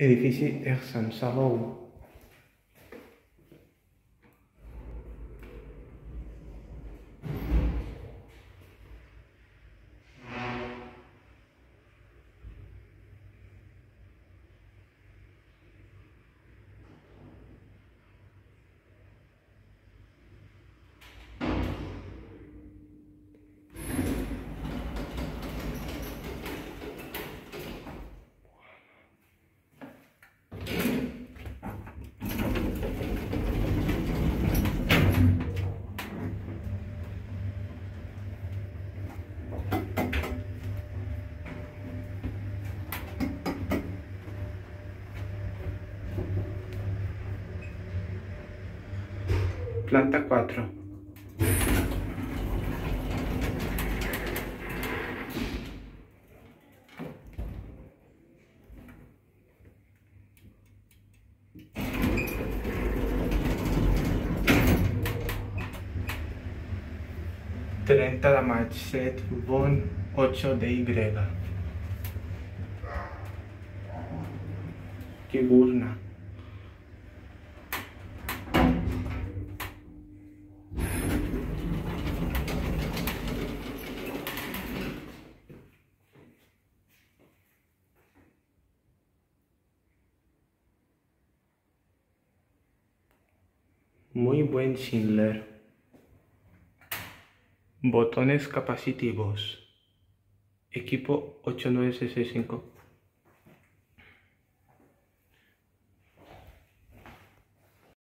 edifici er Sant Salou, Planta 4. Trenta de maig, set, bon, ocho de Y. Que gurna. Muy buen Schindler. Botones capacitivos. Equipo 8965.